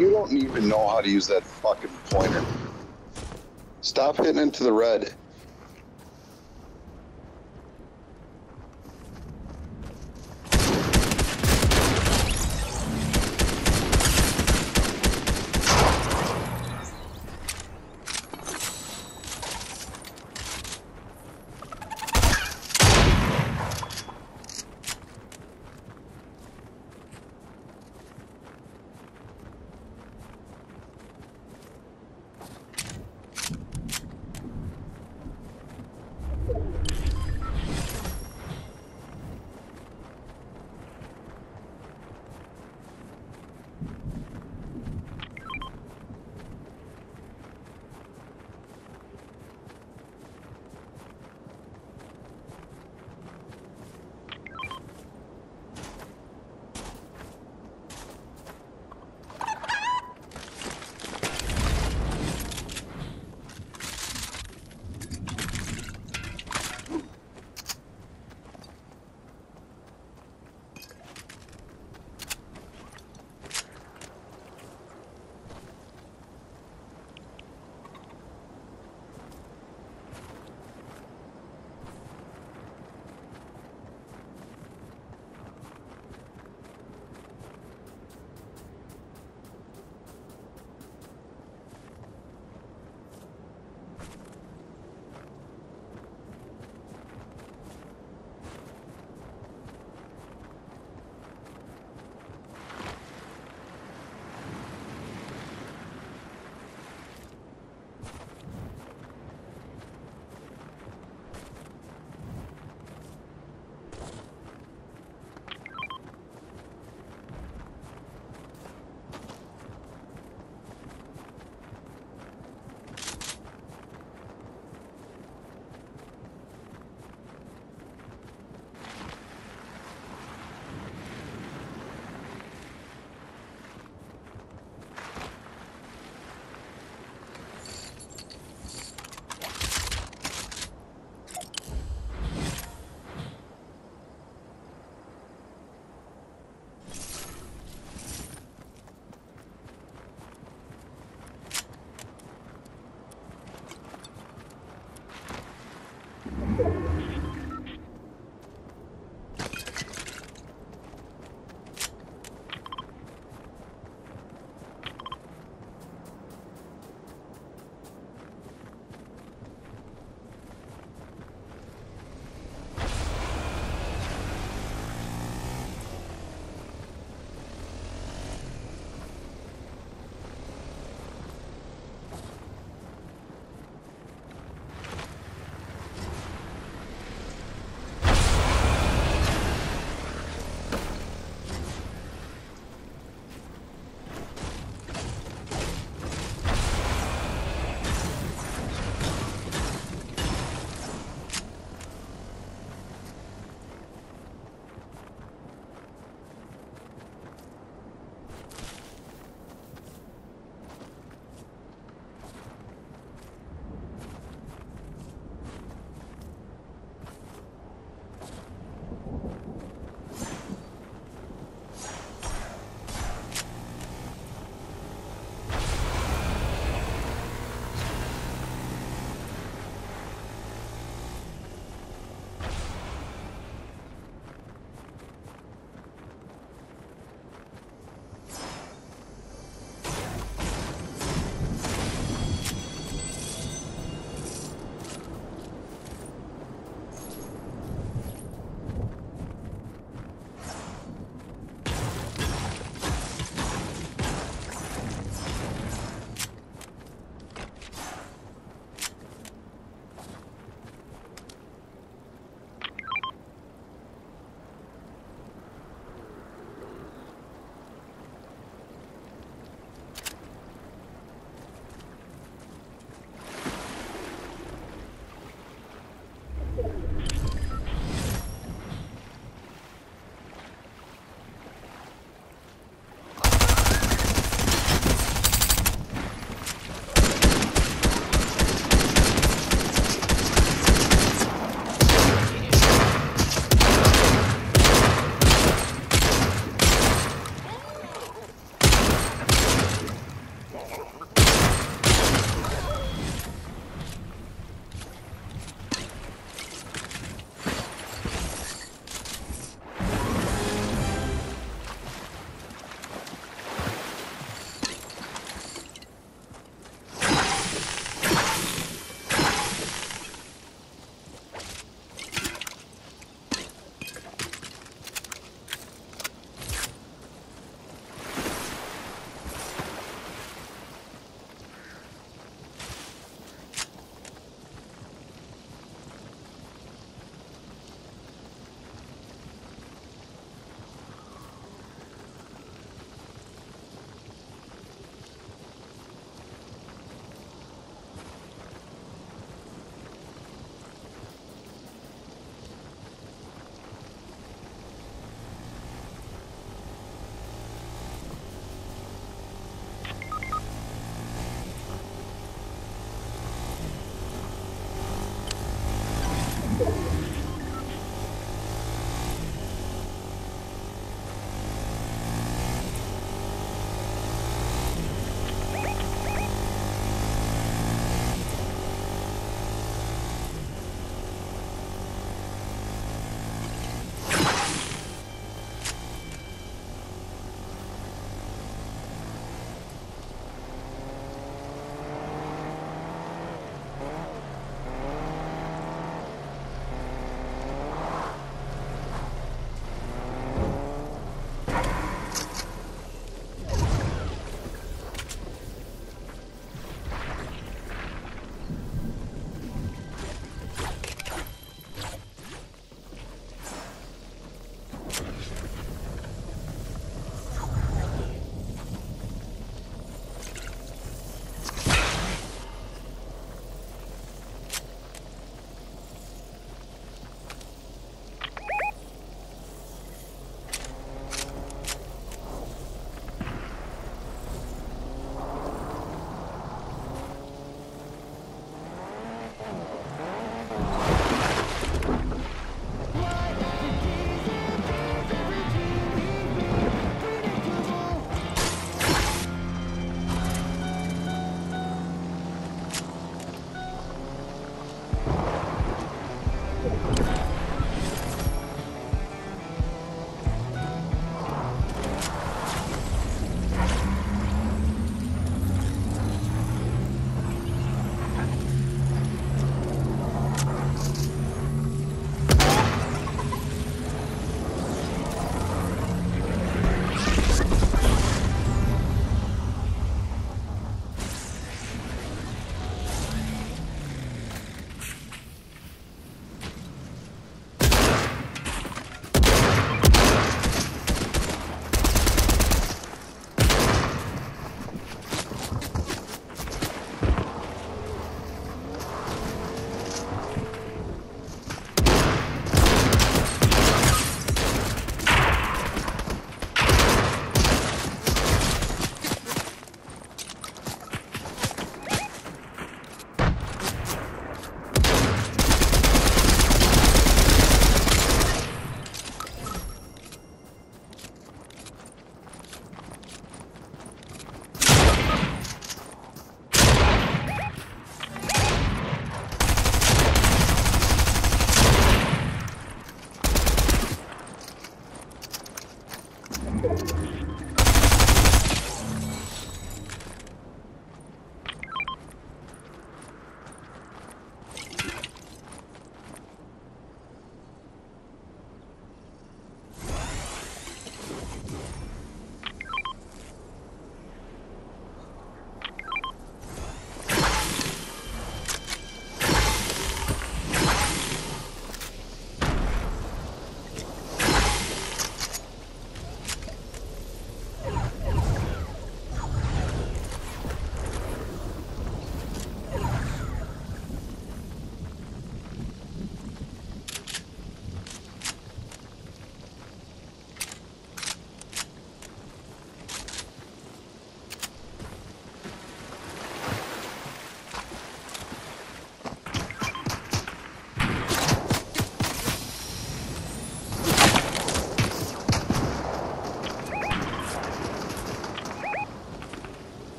you don't even know how to use that fucking pointer. Stop hitting into the red.